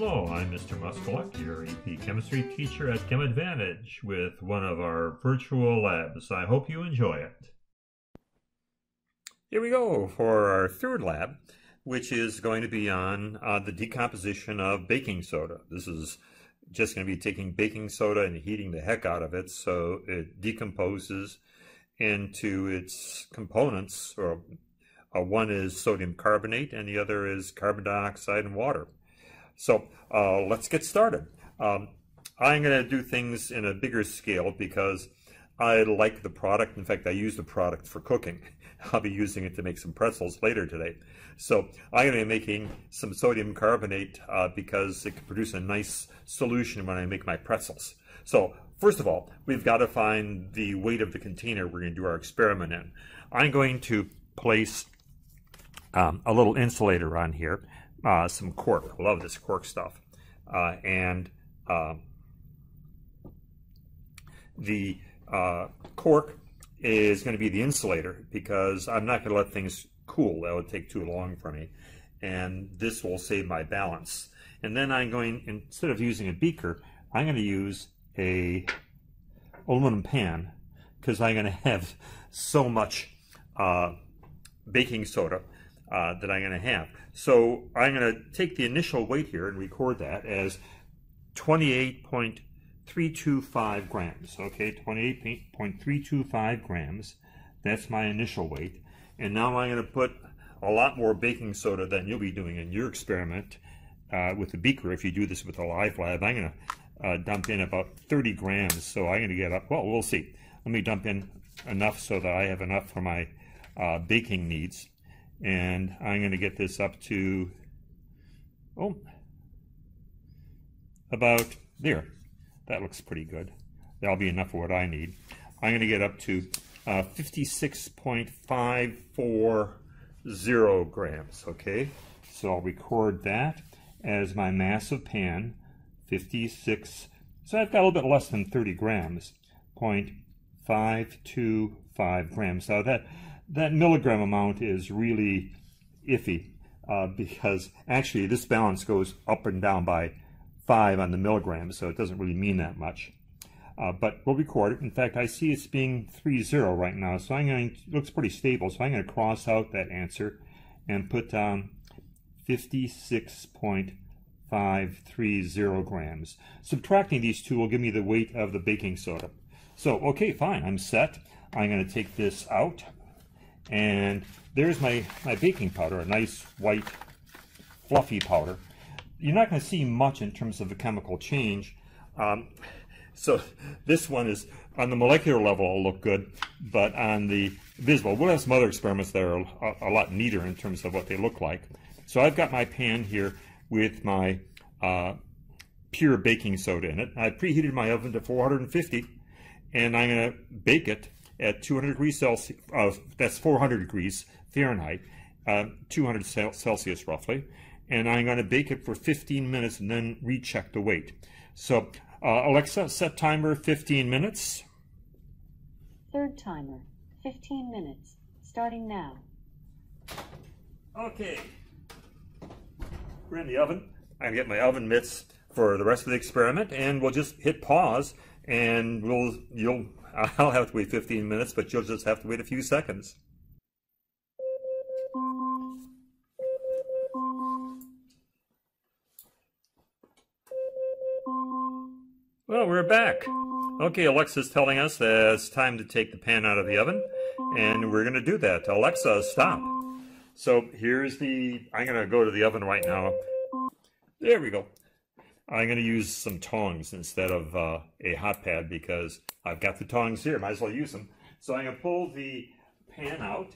Hello, I'm Mr. Moskaluk, your AP Chemistry teacher at ChemAdvantage with one of our virtual labs. I hope you enjoy it. Here we go for our third lab, which is going to be on uh, the decomposition of baking soda. This is just going to be taking baking soda and heating the heck out of it so it decomposes into its components. Or uh, one is sodium carbonate and the other is carbon dioxide and water. So uh, let's get started. Um, I'm going to do things in a bigger scale because I like the product. In fact, I use the product for cooking. I'll be using it to make some pretzels later today. So I'm going to be making some sodium carbonate uh, because it can produce a nice solution when I make my pretzels. So first of all, we've got to find the weight of the container we're going to do our experiment in. I'm going to place um, a little insulator on here uh, some cork. I love this cork stuff. Uh, and uh, the uh, cork is going to be the insulator because I'm not going to let things cool. That would take too long for me. And this will save my balance. And then I'm going, instead of using a beaker, I'm going to use a aluminum pan because I'm going to have so much uh, baking soda uh, that I'm going to have. So I'm going to take the initial weight here and record that as 28.325 grams. Okay, 28.325 grams. That's my initial weight. And now I'm going to put a lot more baking soda than you'll be doing in your experiment uh, with the beaker. If you do this with a live lab, I'm going to uh, dump in about 30 grams. So I'm going to get up, well, we'll see. Let me dump in enough so that I have enough for my uh, baking needs and I'm going to get this up to oh about there. That looks pretty good. That'll be enough for what I need. I'm going to get up to uh, 56.540 grams okay? So I'll record that as my mass of pan 56 so I've got a little bit less than 30 grams 0.525 grams. So that that milligram amount is really iffy uh, because actually this balance goes up and down by 5 on the milligram, so it doesn't really mean that much. Uh, but we'll record it. In fact, I see it's being 3-0 right now, so I'm going to, it looks pretty stable, so I'm going to cross out that answer and put down 56.530 grams. Subtracting these two will give me the weight of the baking soda. So, okay, fine, I'm set. I'm going to take this out. And there's my, my baking powder, a nice white fluffy powder. You're not going to see much in terms of the chemical change. Um, so this one is, on the molecular level, will look good, but on the visible, we'll have some other experiments that are a, a lot neater in terms of what they look like. So I've got my pan here with my uh, pure baking soda in it. I preheated my oven to 450, and I'm going to bake it at 200 degrees Celsius, uh, that's 400 degrees Fahrenheit, uh, 200 Celsius roughly, and I'm going to bake it for 15 minutes and then recheck the weight. So uh, Alexa, set timer 15 minutes. Third timer, 15 minutes, starting now. Okay, we're in the oven. I'm going to get my oven mitts for the rest of the experiment, and we'll just hit pause, and we'll you'll I'll have to wait 15 minutes, but you'll just have to wait a few seconds. Well, we're back. Okay, Alexa's telling us that it's time to take the pan out of the oven, and we're going to do that. Alexa, stop. So here's the, I'm going to go to the oven right now. There we go. I'm going to use some tongs instead of uh, a hot pad because I've got the tongs here. Might as well use them. So I'm going to pull the pan out.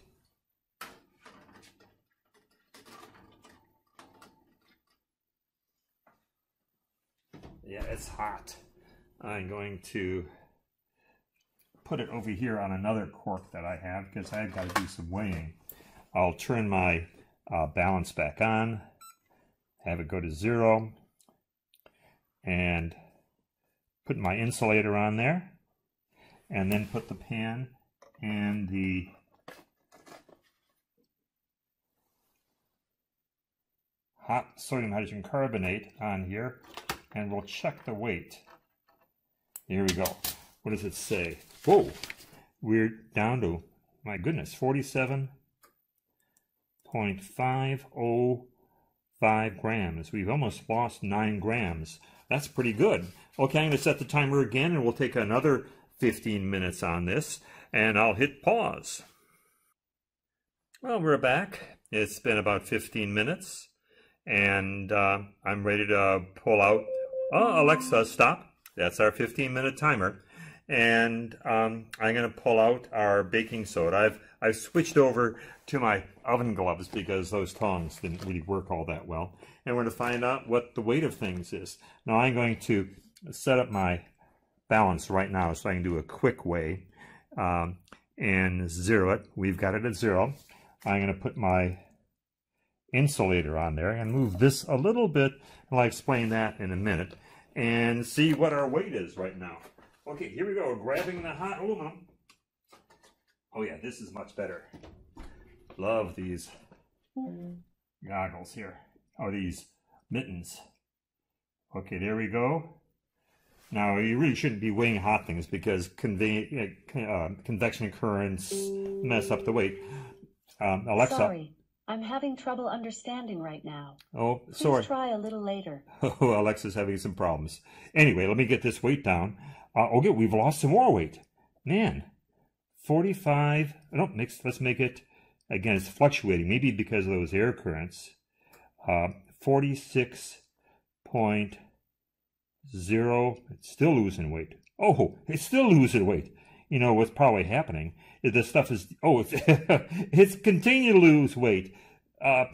Yeah, it's hot. I'm going to put it over here on another cork that I have because I've got to do some weighing. I'll turn my uh, balance back on, have it go to zero, and put my insulator on there and then put the pan and the hot sodium hydrogen carbonate on here and we'll check the weight. Here we go. What does it say? Whoa, we're down to, my goodness, 47.505 grams. We've almost lost 9 grams. That's pretty good. Okay, I'm going to set the timer again and we'll take another 15 minutes on this and I'll hit pause. Well, we're back. It's been about 15 minutes and uh, I'm ready to pull out. Oh, Alexa, stop. That's our 15 minute timer. And um, I'm going to pull out our baking soda. I've, I've switched over to my oven gloves because those tongs didn't really work all that well. And we're going to find out what the weight of things is. Now I'm going to set up my balance right now so I can do a quick weigh um, and zero it. We've got it at zero. I'm going to put my insulator on there and move this a little bit, and I'll explain that in a minute, and see what our weight is right now. Okay, here we go, grabbing the hot aluminum. Oh yeah, this is much better. Love these goggles here, or these mittens. Okay, there we go. Now, you really shouldn't be weighing hot things because conve uh, convection currents mess up the weight. Um, Alexa. Sorry, I'm having trouble understanding right now. Oh, Please sorry. try a little later. Oh, Alexa's having some problems. Anyway, let me get this weight down. Uh, okay, we've lost some more weight. Man, 45. No, mix, let's make it, again, it's fluctuating, maybe because of those air currents. Uh, 46.0. It's still losing weight. Oh, it's still losing weight. You know what's probably happening is this stuff is, oh, it's, it's continuing to lose weight. Uh,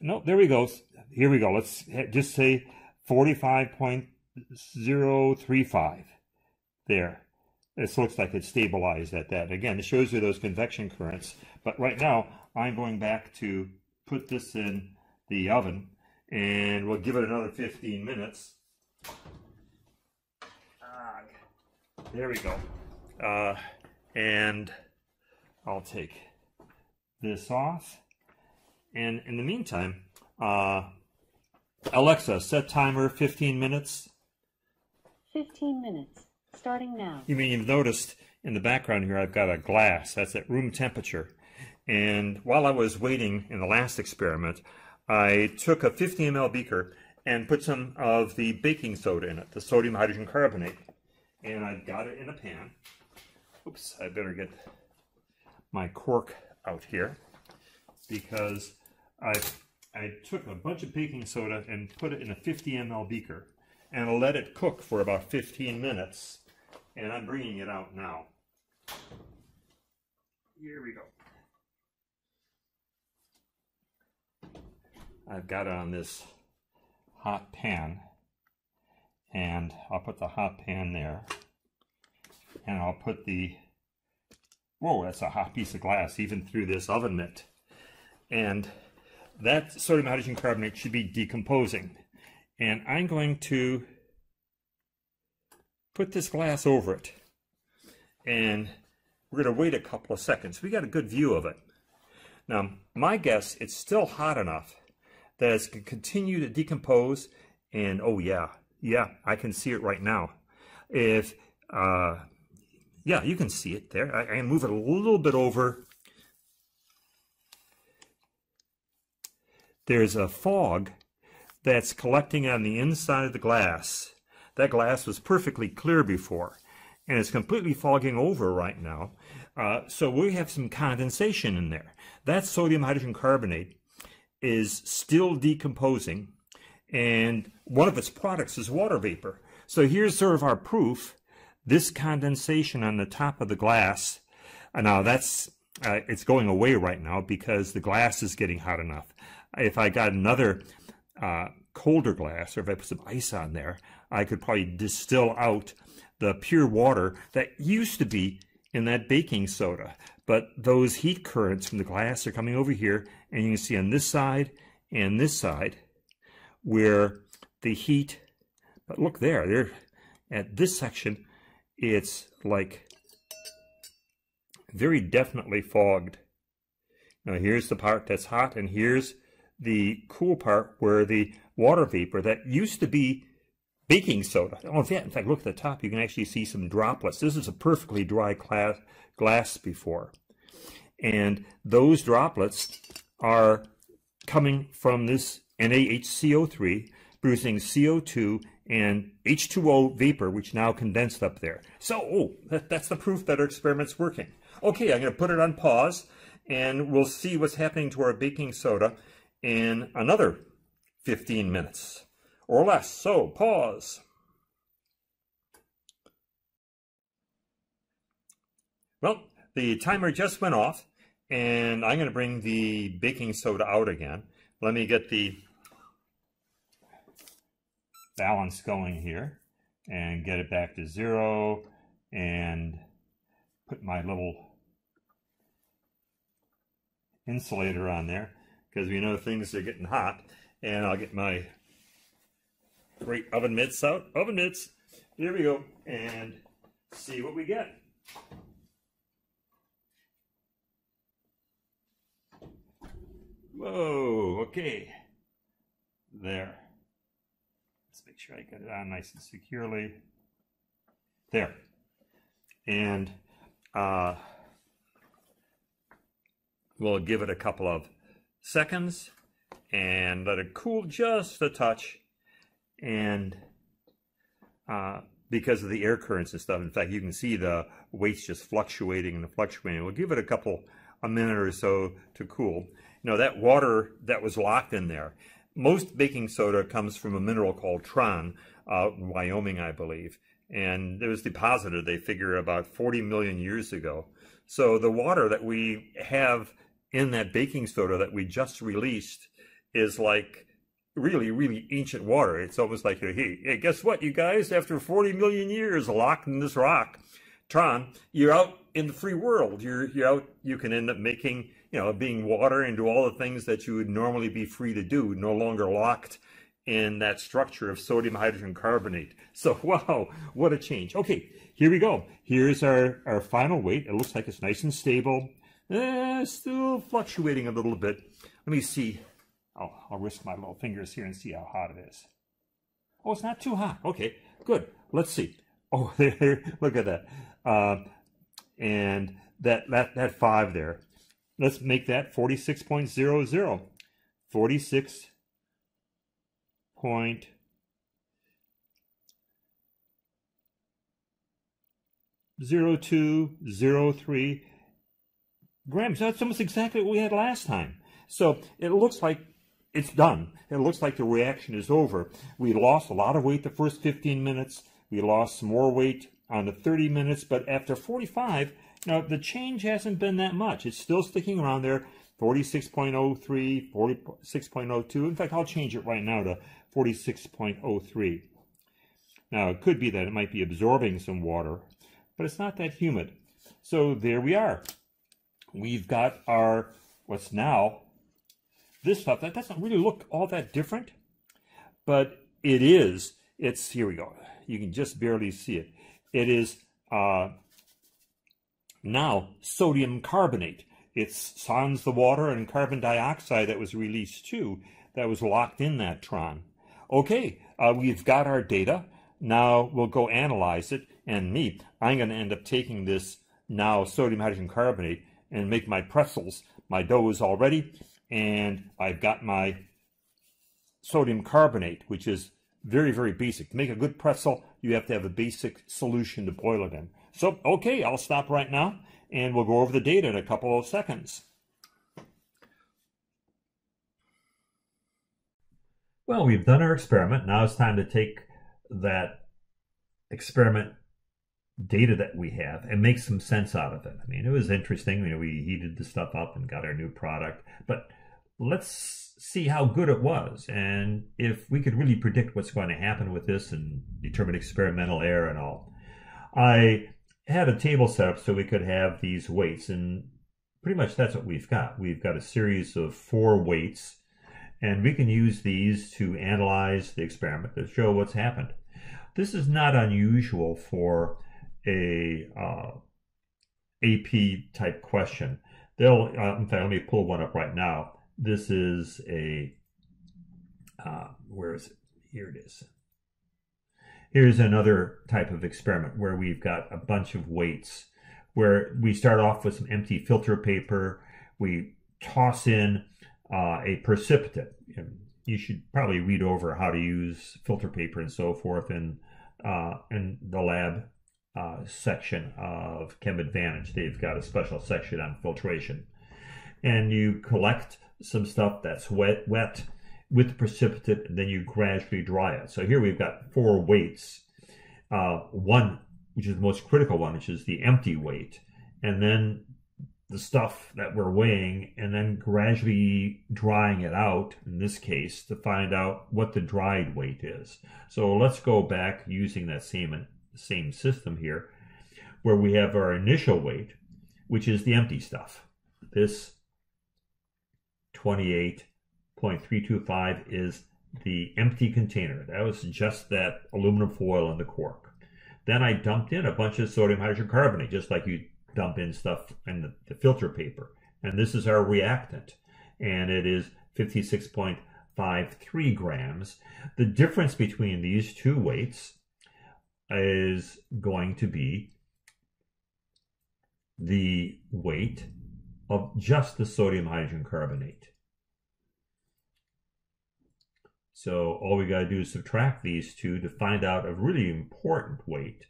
no, there we go. Here we go. Let's just say 45.035. There. This looks like it's stabilized at that. Again, it shows you those convection currents. But right now, I'm going back to put this in the oven, and we'll give it another 15 minutes. Ah, there we go. Uh, and I'll take this off. And in the meantime, uh, Alexa, set timer 15 minutes. 15 minutes. Starting now. You mean you've noticed in the background here I've got a glass that's at room temperature. And while I was waiting in the last experiment, I took a 50 ml beaker and put some of the baking soda in it, the sodium hydrogen carbonate. And I've got it in a pan. Oops, I better get my cork out here because I I took a bunch of baking soda and put it in a 50 ml beaker and let it cook for about 15 minutes and I'm bringing it out now. Here we go. I've got it on this hot pan and I'll put the hot pan there and I'll put the whoa that's a hot piece of glass even through this oven mitt and that sodium hydrogen carbonate should be decomposing and I'm going to put this glass over it and we're going to wait a couple of seconds we got a good view of it now my guess it's still hot enough that it's going to continue to decompose and oh yeah yeah I can see it right now if uh, yeah, you can see it there. I, I move it a little bit over. There's a fog that's collecting on the inside of the glass. That glass was perfectly clear before, and it's completely fogging over right now. Uh, so we have some condensation in there. That sodium hydrogen carbonate is still decomposing, and one of its products is water vapor. So here's sort of our proof this condensation on the top of the glass, uh, now that's, uh, it's going away right now because the glass is getting hot enough. If I got another uh, colder glass or if I put some ice on there, I could probably distill out the pure water that used to be in that baking soda. But those heat currents from the glass are coming over here, and you can see on this side and this side where the heat, but look there, there at this section, it's like very definitely fogged. Now here's the part that's hot and here's the cool part where the water vapor that used to be baking soda. Oh, in fact, look at the top. You can actually see some droplets. This is a perfectly dry glass, glass before. And those droplets are coming from this NaHCO3, producing CO2 and H2O vapor, which now condensed up there. So, oh, that, that's the proof that our experiment's working. Okay, I'm going to put it on pause, and we'll see what's happening to our baking soda in another 15 minutes or less. So, pause. Well, the timer just went off, and I'm going to bring the baking soda out again. Let me get the balance going here and get it back to zero and put my little insulator on there because we know things are getting hot and I'll get my great oven mitts out oven mitts here we go and see what we get whoa okay there Let's make sure I get it on nice and securely. There. And uh, we'll give it a couple of seconds and let it cool just a touch. And uh, because of the air currents and stuff, in fact, you can see the weights just fluctuating and fluctuating. We'll give it a couple, a minute or so to cool. You know, that water that was locked in there, most baking soda comes from a mineral called tron, uh, Wyoming, I believe. And it was deposited, they figure, about 40 million years ago. So the water that we have in that baking soda that we just released is like really, really ancient water. It's almost like, hey, hey guess what, you guys? After 40 million years locked in this rock, Tron, you're out in the free world. You're, you're out, you can end up making you know, being water and do all the things that you would normally be free to do, no longer locked in that structure of sodium hydrogen carbonate. So, wow, what a change. Okay, here we go. Here's our, our final weight. It looks like it's nice and stable. Eh, still fluctuating a little bit. Let me see. Oh, I'll risk my little fingers here and see how hot it is. Oh, it's not too hot. Okay, good. Let's see. Oh, there, look at that. Uh, and that, that, that five there, Let's make that 46.00. 46 point zero two zero three grams. That's almost exactly what we had last time. So it looks like it's done. It looks like the reaction is over. We lost a lot of weight the first 15 minutes. We lost some more weight on the 30 minutes, but after 45, now, the change hasn't been that much. It's still sticking around there, 46.03, 46.02. In fact, I'll change it right now to 46.03. Now, it could be that it might be absorbing some water, but it's not that humid. So there we are. We've got our, what's now, this stuff. That doesn't really look all that different, but it is. It's, here we go. You can just barely see it. It is uh, now sodium carbonate. It's sans the water and carbon dioxide that was released too, that was locked in that tron. Okay, uh, we've got our data. Now we'll go analyze it. And me, I'm going to end up taking this now sodium hydrogen carbonate and make my pretzels. My dough is all ready, and I've got my sodium carbonate, which is very, very basic. To make a good pretzel, you have to have a basic solution to boil it in. So, okay, I'll stop right now and we'll go over the data in a couple of seconds. Well, we've done our experiment. Now it's time to take that experiment data that we have and make some sense out of it. I mean, it was interesting. You know, we heated the stuff up and got our new product, but let's see how good it was and if we could really predict what's going to happen with this and determine experimental error and all. I had a table set up so we could have these weights and pretty much that's what we've got. We've got a series of four weights and we can use these to analyze the experiment to show what's happened. This is not unusual for a uh, AP type question. They'll, uh, in fact, let me pull one up right now. this is a, uh, where is it? Here it is. Here's another type of experiment where we've got a bunch of weights where we start off with some empty filter paper. We toss in uh, a precipitate. You should probably read over how to use filter paper and so forth in, uh, in the lab uh, section of Chem Advantage. They've got a special section on filtration. And you collect some stuff that's wet, wet with the precipitate, and then you gradually dry it. So here we've got four weights. Uh, one, which is the most critical one, which is the empty weight, and then the stuff that we're weighing, and then gradually drying it out, in this case, to find out what the dried weight is. So let's go back using that same, same system here, where we have our initial weight, which is the empty stuff. This 28.325 is the empty container. That was just that aluminum foil and the cork. Then I dumped in a bunch of sodium hydrocarbonate, just like you dump in stuff in the, the filter paper. And this is our reactant. And it is 56.53 grams. The difference between these two weights is going to be the weight of just the sodium hydrogen carbonate. So all we got to do is subtract these two to find out a really important weight,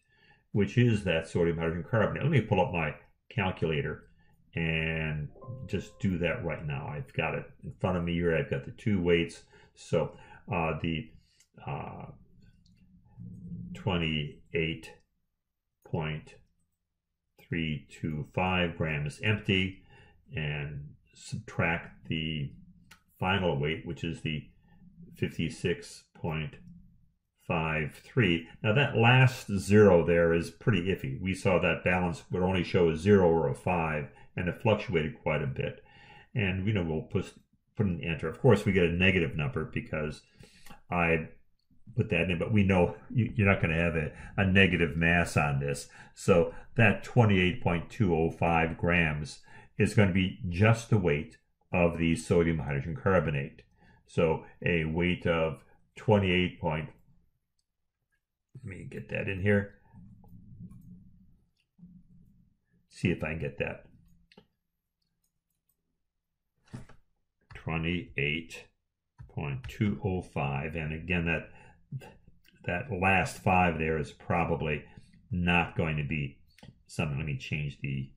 which is that sodium hydrogen carbonate. Let me pull up my calculator and just do that right now. I've got it in front of me here. I've got the two weights. So uh, the uh, 28.325 grams empty and subtract the final weight, which is the 56.53. Now that last zero there is pretty iffy. We saw that balance would only show a zero or a five, and it fluctuated quite a bit. And you know we'll put put an enter. Of course, we get a negative number because I put that in, but we know you're not going to have a, a negative mass on this. So that 28.205 grams is going to be just the weight of the sodium hydrogen carbonate. So a weight of 28 point, let me get that in here. See if I can get that. 28.205 and again that that last five there is probably not going to be something. Let me change the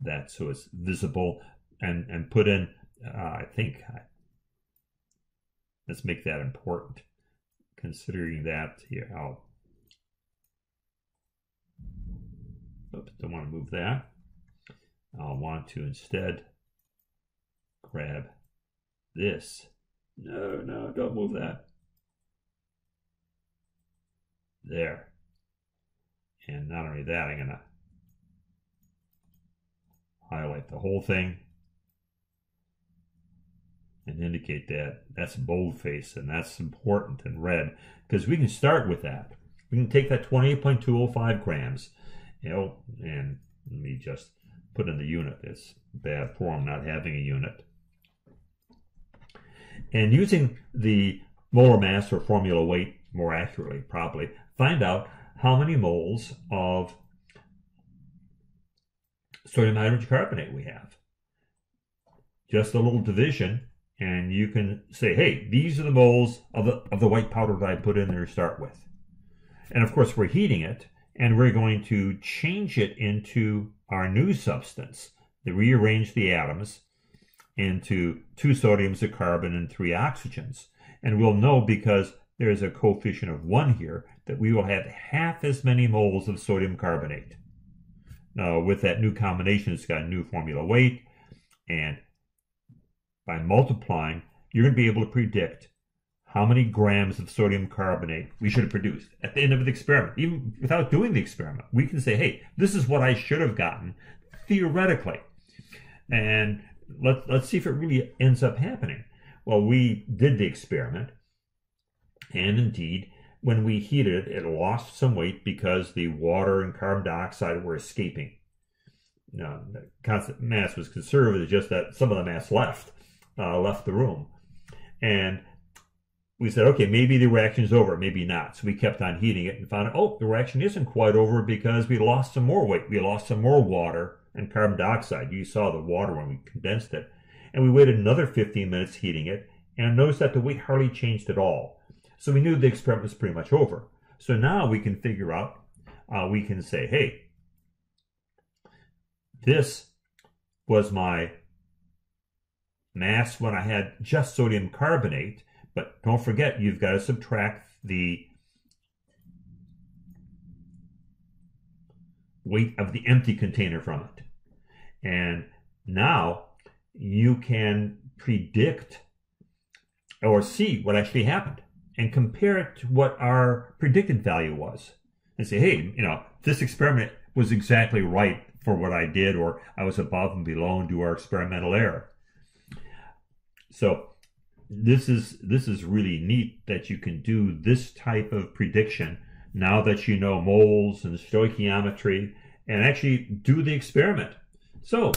that so it's visible and and put in uh, I think let's make that important. Considering that here I'll oops, don't want to move that. I'll want to instead grab this. No no don't move that there and not only that I'm gonna highlight the whole thing and indicate that that's boldface and that's important in red because we can start with that. We can take that 28.205 grams, you know, and let me just put in the unit. It's bad form not having a unit. And using the molar mass or formula weight more accurately, probably, find out how many moles of sodium hydrogen carbonate we have. Just a little division, and you can say, hey, these are the moles of the, of the white powder that I put in there to start with. And of course, we're heating it, and we're going to change it into our new substance, to rearrange the atoms into two sodiums, a carbon, and three oxygens. And we'll know because there's a coefficient of one here that we will have half as many moles of sodium carbonate. Now, with that new combination, it's got a new formula weight, and by multiplying, you're going to be able to predict how many grams of sodium carbonate we should have produced at the end of the experiment. Even without doing the experiment, we can say, hey, this is what I should have gotten theoretically. And let's, let's see if it really ends up happening. Well, we did the experiment, and indeed, when we heated it, it lost some weight because the water and carbon dioxide were escaping. Now, the constant mass was conserved, it's just that some of the mass left. uh, left the room. And we said, okay, maybe the reaction's over, maybe not. So we kept on heating it and found oh, the reaction isn't quite over because we lost some more weight. We lost some more water and carbon dioxide. You saw the water when we condensed it. And we waited another 15 minutes heating it and noticed that the weight hardly changed at all. So we knew the experiment was pretty much over. So now we can figure out, uh, we can say, hey, this was my mass when I had just sodium carbonate but don't forget, you've got to subtract the weight of the empty container from it. And now you can predict or see what actually happened and compare it to what our predicted value was and say, hey, you know, this experiment was exactly right for what I did, or I was above and below and do our experimental error. So this is this is really neat that you can do this type of prediction now that you know moles and stoichiometry and actually do the experiment. So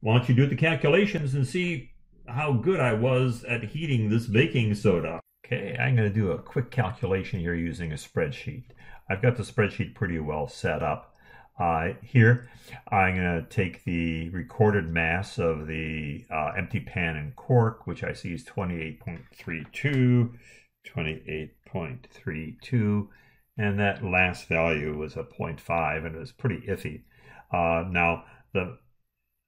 why don't you do the calculations and see how good I was at heating this baking soda. Okay, I'm going to do a quick calculation here using a spreadsheet. I've got the spreadsheet pretty well set up. Uh, here, I'm going to take the recorded mass of the uh, empty pan and cork, which I see is 28.32, 28.32, and that last value was a 0.5, and it was pretty iffy. Uh, now, the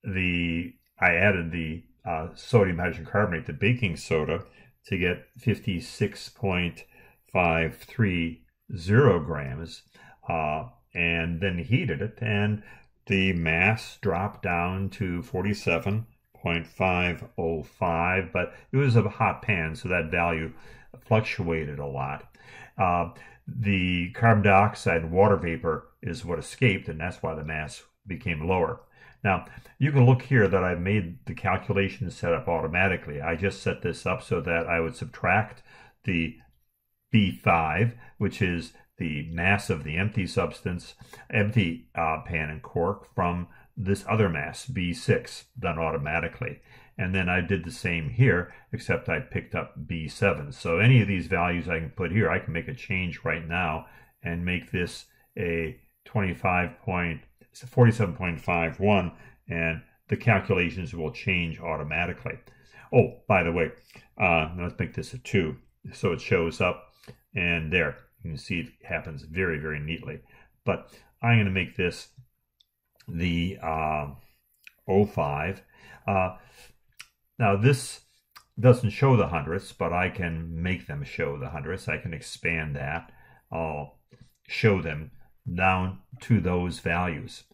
the I added the uh, sodium hydrogen carbonate, the baking soda, to get 56.530 grams. Uh, and then heated it, and the mass dropped down to 47.505, but it was a hot pan, so that value fluctuated a lot. Uh, the carbon dioxide and water vapor is what escaped, and that's why the mass became lower. Now, you can look here that I've made the calculation set up automatically. I just set this up so that I would subtract the B5, which is the mass of the empty substance, empty uh, pan and cork from this other mass, B6, done automatically. And then I did the same here, except I picked up B7. So any of these values I can put here, I can make a change right now and make this a 25 point, 47.51, and the calculations will change automatically. Oh, by the way, uh, let's make this a 2. So it shows up, and there, you can see it happens very, very neatly. But I'm going to make this the uh, 05. Uh, now this doesn't show the hundredths, but I can make them show the hundredths. I can expand that. I'll show them down to those values.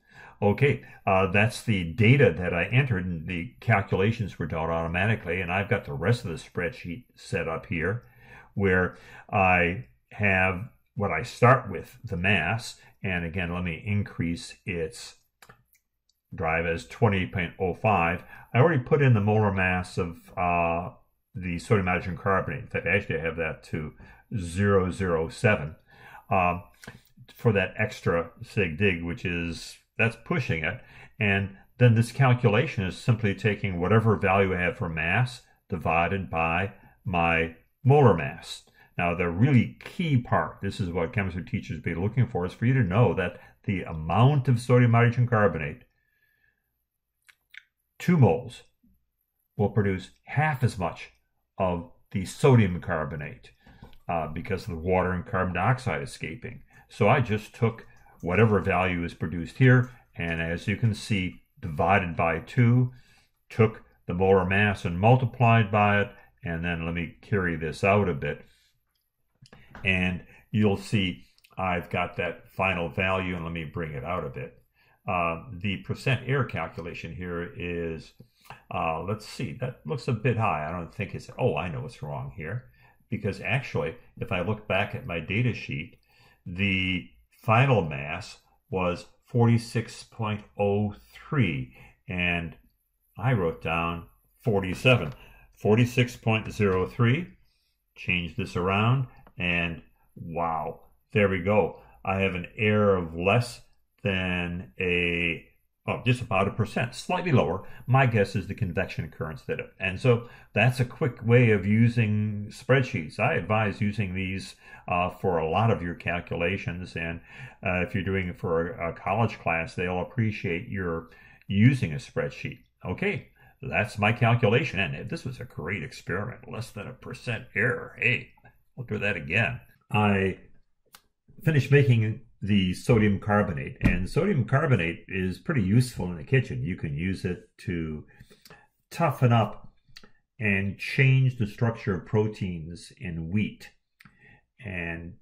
Okay, uh, that's the data that I entered and the calculations were done automatically. And I've got the rest of the spreadsheet set up here where I have what I start with, the mass, and again, let me increase its drive as 28.05. I already put in the molar mass of uh, the sodium hydrogen carbonate. In fact, actually, I have that to 007 um, for that extra sig dig, which is that's pushing it. And then this calculation is simply taking whatever value I have for mass divided by my molar mass. Now, the really key part, this is what chemistry teachers be looking for, is for you to know that the amount of sodium hydrogen carbonate, two moles, will produce half as much of the sodium carbonate uh, because of the water and carbon dioxide escaping. So I just took whatever value is produced here, and as you can see, divided by 2, took the molar mass and multiplied by it, and then let me carry this out a bit and you'll see I've got that final value, and let me bring it out a bit. Uh, the percent error calculation here is, uh, let's see, that looks a bit high. I don't think it's, oh, I know what's wrong here. Because actually, if I look back at my data sheet, the final mass was 46.03, and I wrote down 47. 46.03, change this around, and wow, there we go. I have an error of less than a oh, just about a percent, slightly lower. My guess is the convection currents did it. And so that's a quick way of using spreadsheets. I advise using these uh, for a lot of your calculations. And uh, if you're doing it for a, a college class, they'll appreciate your using a spreadsheet. Okay, that's my calculation. And this was a great experiment, less than a percent error. Hey, I'll do that again. I finished making the sodium carbonate. And sodium carbonate is pretty useful in the kitchen. You can use it to toughen up and change the structure of proteins in wheat. And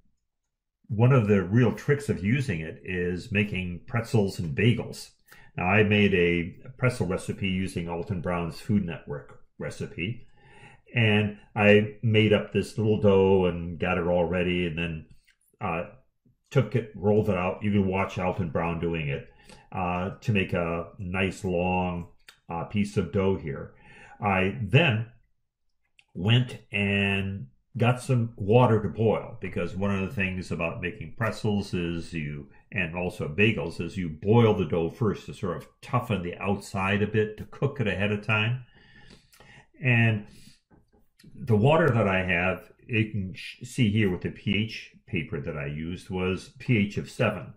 one of the real tricks of using it is making pretzels and bagels. Now, I made a pretzel recipe using Alton Brown's Food Network recipe. And I made up this little dough and got it all ready and then uh, took it, rolled it out. You can watch Alton Brown doing it uh, to make a nice long uh, piece of dough here. I then went and got some water to boil because one of the things about making pretzels is you and also bagels is you boil the dough first to sort of toughen the outside a bit to cook it ahead of time and the water that i have you can see here with the pH paper that I used was pH of 7.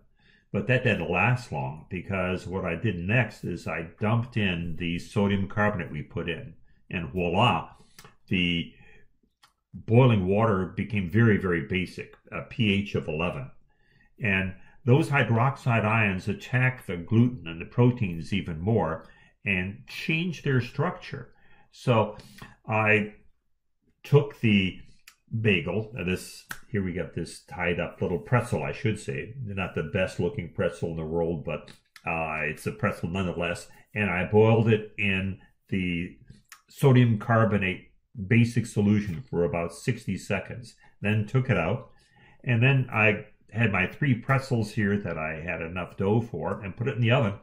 But that didn't last long because what I did next is I dumped in the sodium carbonate we put in. And voila, the boiling water became very, very basic, a pH of 11. And those hydroxide ions attack the gluten and the proteins even more and change their structure. So I took the bagel. Now this here we got this tied up little pretzel, I should say. Not the best looking pretzel in the world, but uh, it's a pretzel nonetheless. And I boiled it in the sodium carbonate basic solution for about 60 seconds. Then took it out, and then I had my three pretzels here that I had enough dough for, and put it in the oven.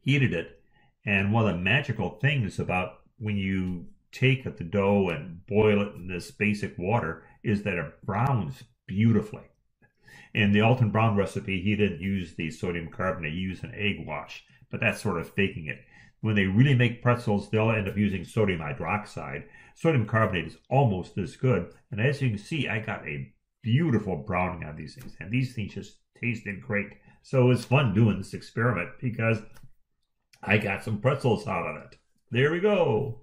Heated it, and one of the magical things about when you take the dough and boil it in this basic water is that it browns beautifully. In the Alton Brown recipe, he didn't use the sodium carbonate, he used an egg wash, but that's sort of faking it. When they really make pretzels, they'll end up using sodium hydroxide. Sodium carbonate is almost as good. And as you can see, I got a beautiful browning on these things. And these things just tasted great. So it was fun doing this experiment because I got some pretzels out of it. There we go.